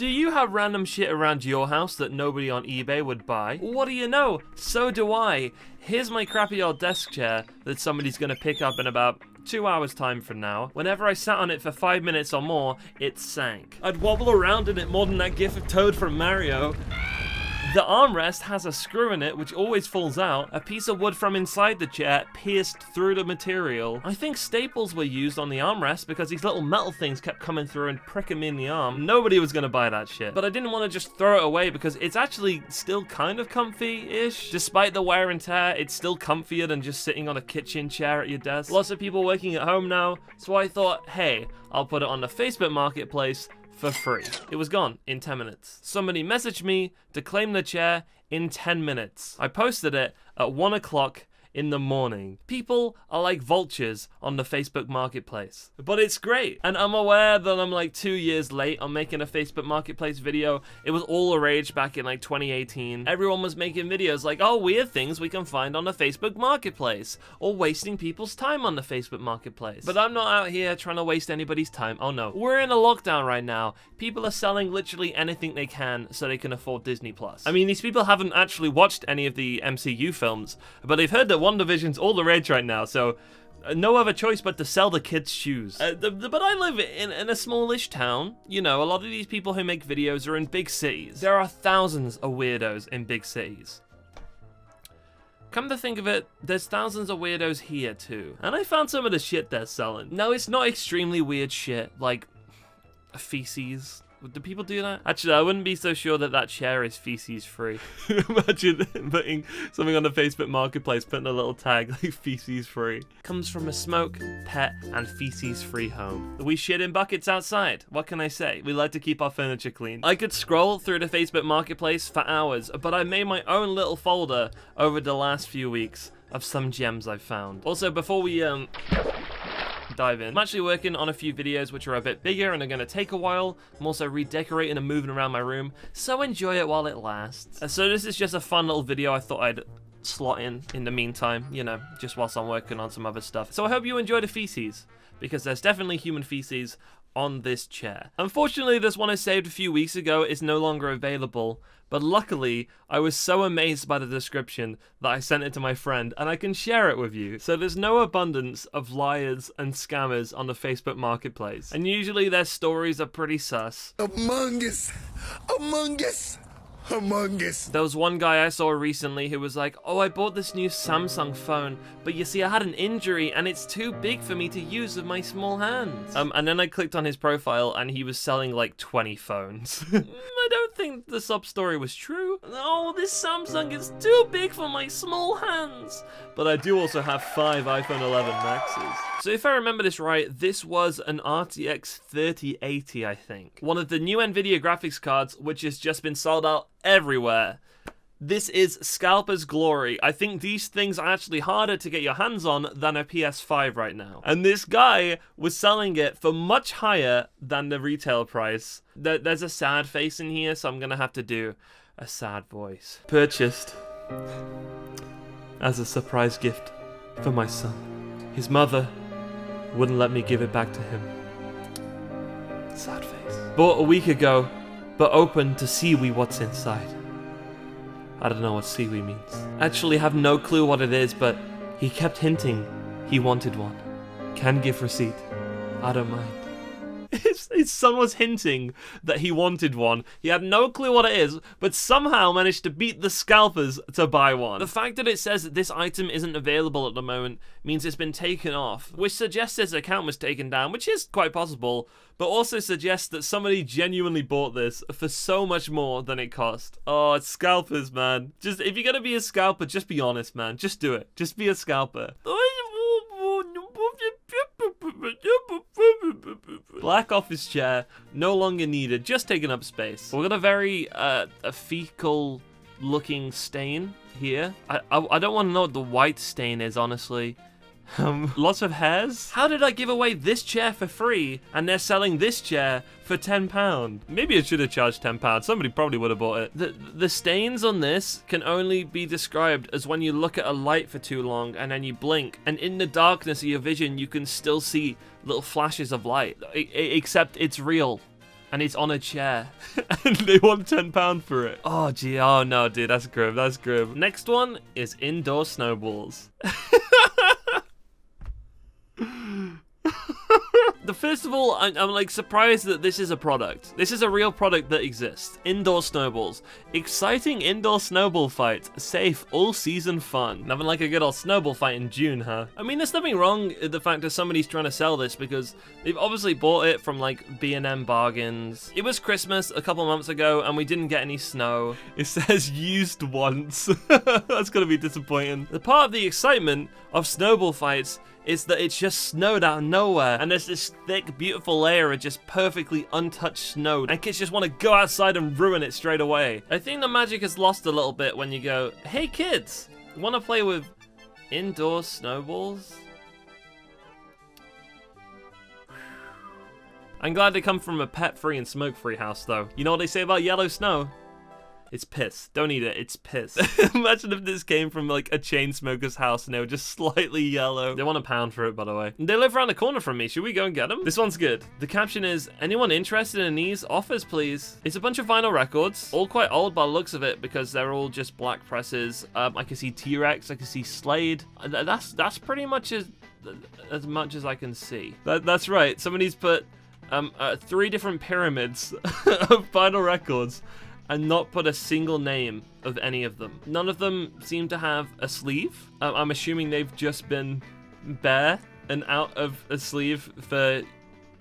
Do you have random shit around your house that nobody on eBay would buy? What do you know? So do I. Here's my crappy old desk chair that somebody's gonna pick up in about two hours time from now. Whenever I sat on it for five minutes or more, it sank. I'd wobble around in it more than that gif of Toad from Mario. The armrest has a screw in it which always falls out. A piece of wood from inside the chair pierced through the material. I think staples were used on the armrest because these little metal things kept coming through and pricking me in the arm. Nobody was gonna buy that shit. But I didn't want to just throw it away because it's actually still kind of comfy-ish. Despite the wear and tear, it's still comfier than just sitting on a kitchen chair at your desk. Lots of people working at home now, so I thought, hey, I'll put it on the Facebook Marketplace for free. It was gone in 10 minutes. Somebody messaged me to claim the chair in 10 minutes. I posted it at 1 o'clock in the morning. People are like vultures on the Facebook Marketplace. But it's great. And I'm aware that I'm like two years late on making a Facebook Marketplace video. It was all a rage back in like 2018. Everyone was making videos like, oh, weird things we can find on the Facebook Marketplace. Or wasting people's time on the Facebook Marketplace. But I'm not out here trying to waste anybody's time. Oh no. We're in a lockdown right now. People are selling literally anything they can so they can afford Disney Plus. I mean, these people haven't actually watched any of the MCU films, but they've heard that WandaVision's all the rage right now, so uh, no other choice but to sell the kids shoes. Uh, the, the, but I live in, in a smallish town. You know, a lot of these people who make videos are in big cities. There are thousands of weirdos in big cities. Come to think of it, there's thousands of weirdos here too. And I found some of the shit they're selling. No, it's not extremely weird shit, like feces, do people do that? Actually, I wouldn't be so sure that that chair is feces free. Imagine putting something on the Facebook Marketplace, putting a little tag like feces free. Comes from a smoke, pet, and feces free home. We shit in buckets outside. What can I say? We like to keep our furniture clean. I could scroll through the Facebook Marketplace for hours, but I made my own little folder over the last few weeks of some gems I've found. Also, before we um dive in. I'm actually working on a few videos which are a bit bigger and are going to take a while. I'm also redecorating and moving around my room, so enjoy it while it lasts. Uh, so this is just a fun little video I thought I'd slot in in the meantime, you know, just whilst I'm working on some other stuff. So I hope you enjoy the feces, because there's definitely human feces on this chair. Unfortunately, this one I saved a few weeks ago is no longer available, but luckily, I was so amazed by the description that I sent it to my friend and I can share it with you. So there's no abundance of liars and scammers on the Facebook marketplace. And usually their stories are pretty sus. Among Us! Among Us! Among Us. There was one guy I saw recently who was like, oh, I bought this new Samsung phone, but you see, I had an injury and it's too big for me to use with my small hands. Um, and then I clicked on his profile and he was selling like 20 phones. I don't think the sub story was true. Oh, this Samsung is too big for my small hands. But I do also have five iPhone 11 Maxes. So if I remember this right, this was an RTX 3080, I think. One of the new NVIDIA graphics cards, which has just been sold out everywhere. This is Scalper's Glory. I think these things are actually harder to get your hands on than a PS5 right now. And this guy was selling it for much higher than the retail price. There's a sad face in here, so I'm gonna have to do a sad voice. Purchased as a surprise gift for my son. His mother wouldn't let me give it back to him. Sad face. Bought a week ago, but open to see we what's inside. I don't know what Siwi means. Actually have no clue what it is, but he kept hinting he wanted one. Can give receipt. I don't mind. His, his, son was hinting that he wanted one. He had no clue what it is, but somehow managed to beat the scalpers to buy one. The fact that it says that this item isn't available at the moment means it's been taken off, which suggests his account was taken down, which is quite possible, but also suggests that somebody genuinely bought this for so much more than it cost. Oh, it's scalpers, man. Just if you're gonna be a scalper, just be honest, man. Just do it. Just be a scalper. Oh, Black office chair, no longer needed, just taking up space. We've got a very uh, a fecal looking stain here. I, I, I don't want to know what the white stain is, honestly. Um, lots of hairs? How did I give away this chair for free and they're selling this chair for £10? Maybe I should have charged £10. Somebody probably would have bought it. The, the stains on this can only be described as when you look at a light for too long and then you blink and in the darkness of your vision you can still see little flashes of light. I, I, except it's real. and it's on a chair and they want 10 pound for it oh gee oh no dude that's grim that's grim next one is indoor snowballs the first of all, I'm, I'm, like surprised that this is a product. This is a real product that exists. Indoor snowballs. Exciting indoor snowball fight. Safe, all season fun. Nothing like a good old snowball fight in June, huh? I mean, there's nothing wrong with the fact that somebody's trying to sell this because they've obviously bought it from like B&M bargains. It was Christmas a couple months ago and we didn't get any snow. It says used once. That's gonna be disappointing. The part of the excitement of snowball fights is that it's just snowed out of nowhere and there's this thick beautiful layer of just perfectly untouched snow and kids just want to go outside and ruin it straight away. I think the magic has lost a little bit when you go, hey kids, want to play with indoor snowballs? I'm glad they come from a pet-free and smoke-free house though. You know what they say about yellow snow? It's piss. Don't eat it. It's piss. Imagine if this came from like a chain smoker's house and they were just slightly yellow. They want a pound for it, by the way. They live around the corner from me. Should we go and get them? This one's good. The caption is, anyone interested in these? Offers, please. It's a bunch of vinyl records, all quite old by the looks of it because they're all just black presses. Um, I can see T-Rex. I can see Slade. That's that's pretty much as as much as I can see. That, that's right. Somebody's put um, uh, three different pyramids of vinyl records and not put a single name of any of them. None of them seem to have a sleeve. Um, I'm assuming they've just been bare and out of a sleeve for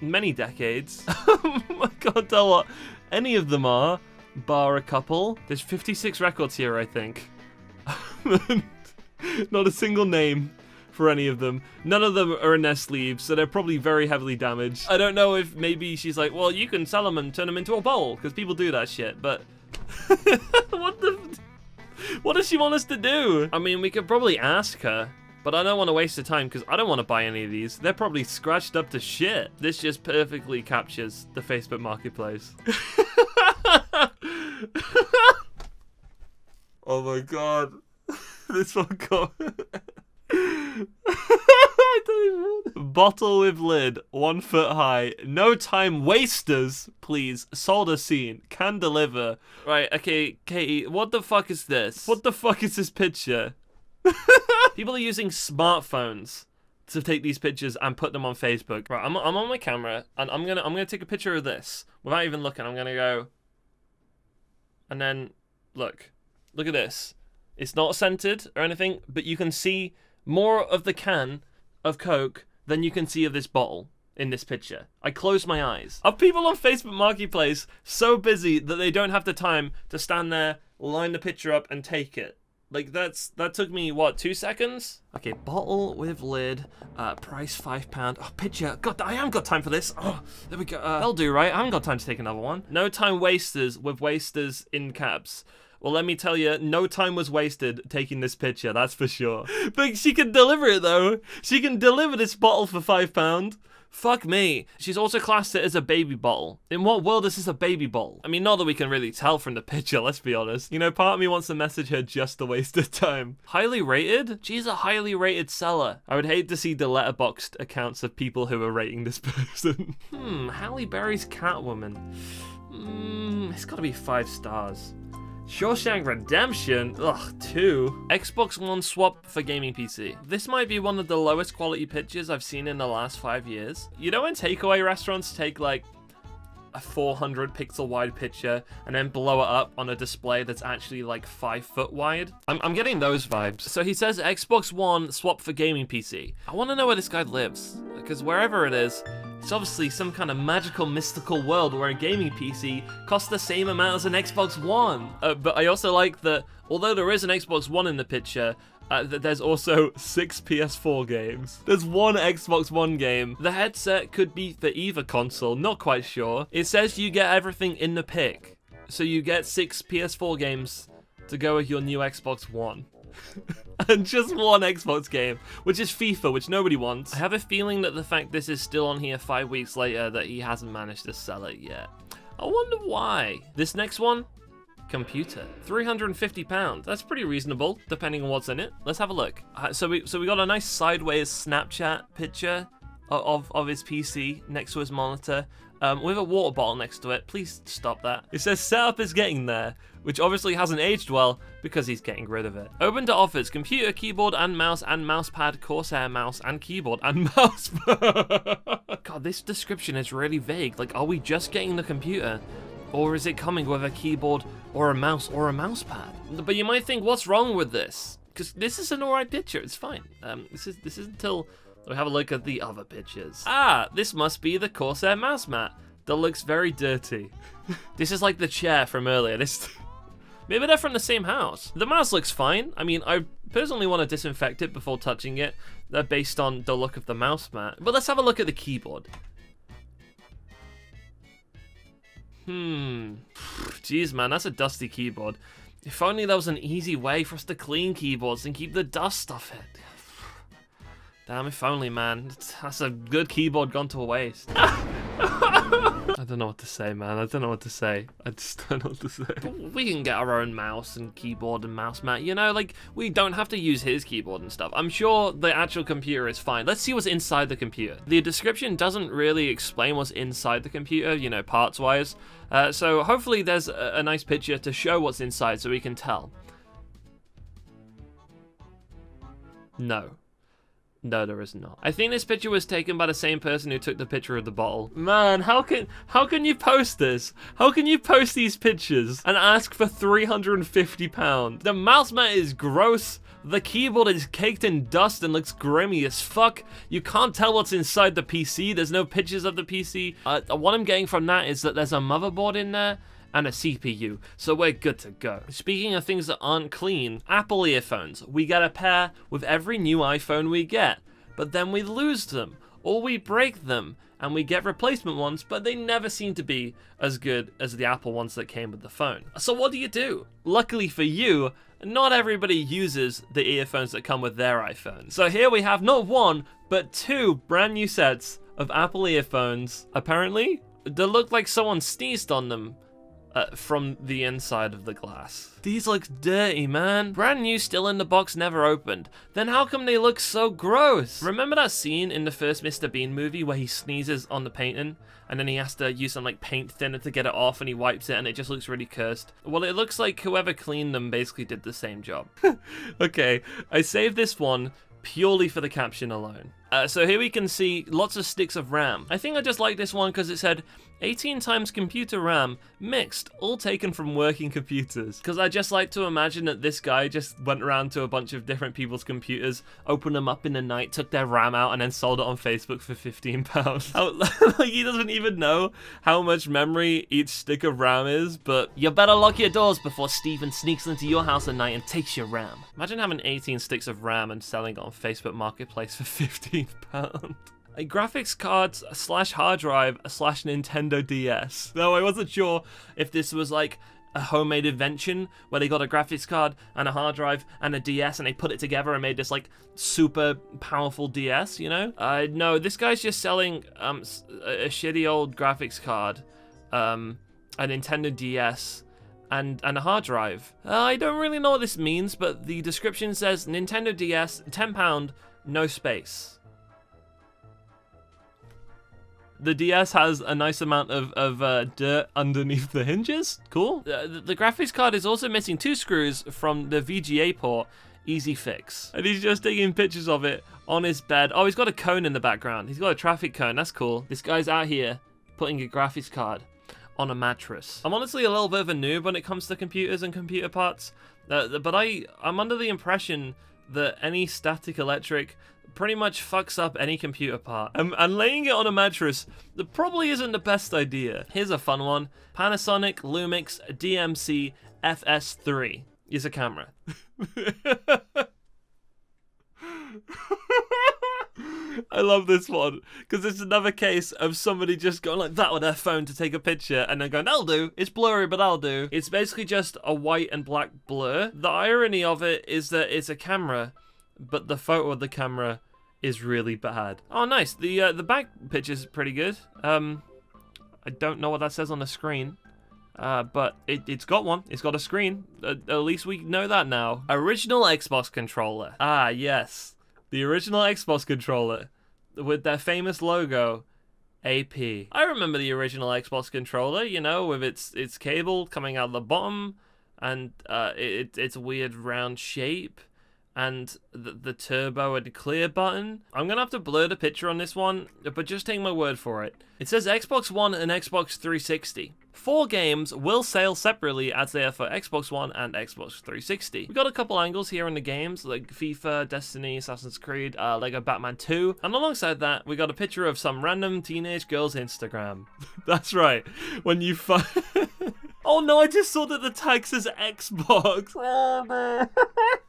many decades. Oh I can't tell what any of them are, bar a couple. There's 56 records here, I think. Not a single name for any of them. None of them are in their sleeves, so they're probably very heavily damaged. I don't know if maybe she's like, well, you can sell them and turn them into a bowl, because people do that shit, but what the... What does she want us to do? I mean, we could probably ask her, but I don't want to waste the time because I don't want to buy any of these. They're probably scratched up to shit. This just perfectly captures the Facebook Marketplace. oh my god. this one got... Bottle with lid, one foot high. No time wasters, please. Solder scene, can deliver. Right, okay, Katie, what the fuck is this? What the fuck is this picture? People are using smartphones to take these pictures and put them on Facebook. Right, I'm, I'm on my camera and I'm gonna I'm gonna take a picture of this without even looking. I'm gonna go, and then look, look at this. It's not centered or anything, but you can see more of the can of Coke than you can see of this bottle in this picture. I close my eyes. Are people on Facebook Marketplace so busy that they don't have the time to stand there, line the picture up, and take it? Like that's that took me what two seconds? Okay, bottle with lid, uh, price five pound. Oh, picture. God, I haven't got time for this. Oh, there we go. Uh, that'll do, right? I haven't got time to take another one. No time wasters with wasters in caps. Well, let me tell you, no time was wasted taking this picture, that's for sure. But she can deliver it though. She can deliver this bottle for five pound. Fuck me. She's also classed it as a baby bottle. In what world is this a baby bottle? I mean, not that we can really tell from the picture, let's be honest. You know, part of me wants to message her just to waste her time. Highly rated? She's a highly rated seller. I would hate to see the Letterboxd accounts of people who are rating this person. hmm, Halle Berry's Catwoman. Hmm, it's gotta be five stars. Shawshank Redemption, ugh, two. Xbox One swap for gaming PC. This might be one of the lowest quality pictures I've seen in the last five years. You know when takeaway restaurants take like a 400 pixel wide picture and then blow it up on a display that's actually like 5 foot wide. I'm, I'm getting those vibes. So he says Xbox One swap for gaming PC. I want to know where this guy lives because wherever it is, it's obviously some kind of magical, mystical world where a gaming PC costs the same amount as an Xbox One. Uh, but I also like that, although there is an Xbox One in the picture, uh, there's also six PS4 games. There's one Xbox One game. The headset could be for either console, not quite sure. It says you get everything in the pick. So you get six PS4 games to go with your new Xbox One. and just one Xbox game, which is FIFA, which nobody wants. I have a feeling that the fact this is still on here five weeks later that he hasn't managed to sell it yet. I wonder why. This next one, computer. 350 pounds. That's pretty reasonable, depending on what's in it. Let's have a look. Uh, so we so we got a nice sideways Snapchat picture of, of his PC next to his monitor. um, with a water bottle next to it. Please stop that. It says setup is getting there, which obviously hasn't aged well because he's getting rid of it. Open to offers, computer, keyboard and mouse and mousepad, Corsair mouse and keyboard and mouse. God, this description is really vague. Like, are we just getting the computer? Or is it coming with a keyboard or a mouse or a mousepad? But you might think, what's wrong with this? Because this is an alright picture, it's fine. Um, this is this is until we have a look at the other pictures. Ah, this must be the Corsair mouse mat that looks very dirty. this is like the chair from earlier. This Maybe they're from the same house. The mouse looks fine. I mean, I personally want to disinfect it before touching it, uh, based on the look of the mouse mat. But let's have a look at the keyboard. Hmm. Jeez, man, that's a dusty keyboard. If only there was an easy way for us to clean keyboards and keep the dust off it. Damn, if only, man. That's a good keyboard gone to waste. I don't know what to say, man. I don't know what to say. I just don't know what to say. We can get our own mouse and keyboard and mouse mat. You know, like, we don't have to use his keyboard and stuff. I'm sure the actual computer is fine. Let's see what's inside the computer. The description doesn't really explain what's inside the computer, you know, parts-wise. Uh, so hopefully there's a, a nice picture to show what's inside so we can tell. No. No, there is not. I think this picture was taken by the same person who took the picture of the bottle. Man, how can how can you post this? How can you post these pictures and ask for 350 pounds? The mouse mat is gross. The keyboard is caked in dust and looks grimy as fuck. You can't tell what's inside the PC. There's no pictures of the PC. Uh, what I'm getting from that is that there's a motherboard in there and a CPU, so we're good to go. Speaking of things that aren't clean, Apple earphones. We get a pair with every new iPhone we get, but then we lose them, or we break them, and we get replacement ones, but they never seem to be as good as the Apple ones that came with the phone. So what do you do? Luckily for you, not everybody uses the earphones that come with their iPhone. So here we have not one, but two brand new sets of Apple earphones. Apparently, they look like someone sneezed on them uh, from the inside of the glass. These look dirty, man. Brand new, still in the box, never opened. Then how come they look so gross? Remember that scene in the first Mr. Bean movie where he sneezes on the painting? And then he has to use some like paint thinner to get it off and he wipes it and it just looks really cursed. Well, it looks like whoever cleaned them basically did the same job. okay, I saved this one purely for the caption alone. Uh, so here we can see lots of sticks of RAM. I think I just like this one because it said 18 times computer RAM, mixed, all taken from working computers. Because I just like to imagine that this guy just went around to a bunch of different people's computers, opened them up in the night, took their RAM out, and then sold it on Facebook for 15 pounds. like he doesn't even know how much memory each stick of RAM is, but you better lock your doors before Steven sneaks into your house at night and takes your RAM. Imagine having 18 sticks of RAM and selling it on Facebook Marketplace for 15 pounds a graphics card slash hard drive slash Nintendo DS. Though I wasn't sure if this was like a homemade invention where they got a graphics card and a hard drive and a DS and they put it together and made this like super powerful DS, you know? Uh, no, this guy's just selling um, a, shitty old graphics card, um, a Nintendo DS, and, and a hard drive. Uh, I don't really know what this means, but the description says Nintendo DS, £10, no space. The DS has a nice amount of, of uh, dirt underneath the hinges. Cool. Uh, the, the graphics card is also missing two screws from the VGA port. Easy fix. And he's just taking pictures of it on his bed. Oh, he's got a cone in the background. He's got a traffic cone. That's cool. This guy's out here putting a graphics card on a mattress. I'm honestly a little bit of a noob when it comes to computers and computer parts, uh, but I, I'm under the impression that any static electric pretty much fucks up any computer part. And, and laying it on a mattress that probably isn't the best idea. Here's a fun one. Panasonic Lumix DMC FS3 is a camera. I love this one because it's another case of somebody just going like that on their phone to take a picture and then going, "I'll do. It's blurry, but I'll do. It's basically just a white and black blur. The irony of it is that it's a camera, but the photo of the camera is really bad. Oh, nice. The uh, the back picture is pretty good. Um, I don't know what that says on the screen. Uh, but it, it's got one. It's got a screen. Uh, at least we know that now. Original Xbox controller. Ah, yes. The original Xbox controller with their famous logo AP. I remember the original Xbox controller, you know, with its its cable coming out of the bottom and uh, it, its weird round shape and the, the turbo and clear button. I'm gonna have to blur the picture on this one, but just take my word for it. It says Xbox One and Xbox 360. Four games will sell separately as they are for Xbox One and Xbox 360. We got a couple angles here in the games, like FIFA, Destiny, Assassin's Creed, uh, Lego Batman 2, and alongside that, we got a picture of some random teenage girl's Instagram. That's right, when you find... Oh no, I just saw that the tag says Xbox. Oh uh,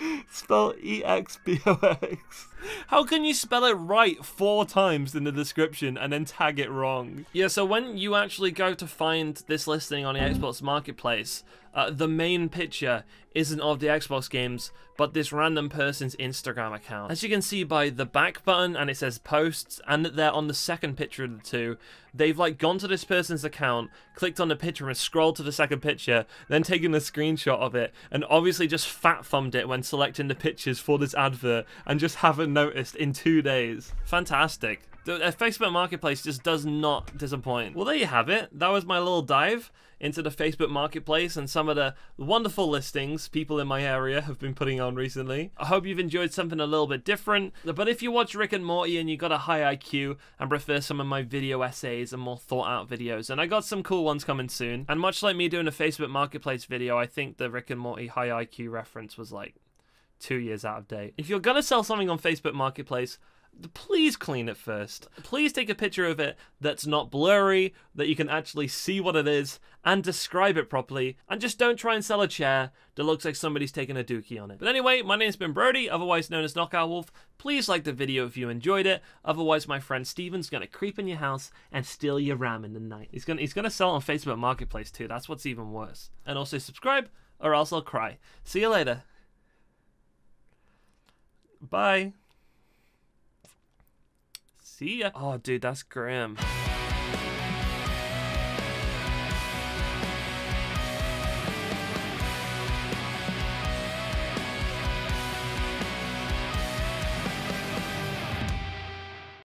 no. Spell E X B O X. How can you spell it right four times in the description and then tag it wrong? Yeah, so when you actually go to find this listing on the Xbox Marketplace, uh, the main picture isn't of the Xbox games, but this random person's Instagram account. As you can see by the back button and it says posts, and that they're on the second picture of the two, they've like gone to this person's account, clicked on the picture and scrolled to the second picture, then taken a screenshot of it, and obviously just fat thumbed it when selecting the pictures for this advert, and just haven't noticed in two days. Fantastic. The Facebook Marketplace just does not disappoint. Well, there you have it. That was my little dive into the Facebook Marketplace and some of the wonderful listings people in my area have been putting on recently. I hope you've enjoyed something a little bit different. But if you watch Rick and Morty and you got a high IQ and prefer some of my video essays and more thought out videos, and I got some cool ones coming soon. And much like me doing a Facebook Marketplace video, I think the Rick and Morty high IQ reference was like two years out of date. If you're gonna sell something on Facebook Marketplace, please clean it first. Please take a picture of it that's not blurry, that you can actually see what it is, and describe it properly. And just don't try and sell a chair that looks like somebody's taken a dookie on it. But anyway, my name's been Brodie, otherwise known as Knockout Wolf. Please like the video if you enjoyed it. Otherwise, my friend Steven's gonna creep in your house and steal your RAM in the night. He's gonna he's gonna sell on Facebook Marketplace too. That's what's even worse. And also subscribe, or else I'll cry. See you later. Bye. See ya. Oh, dude, that's grim.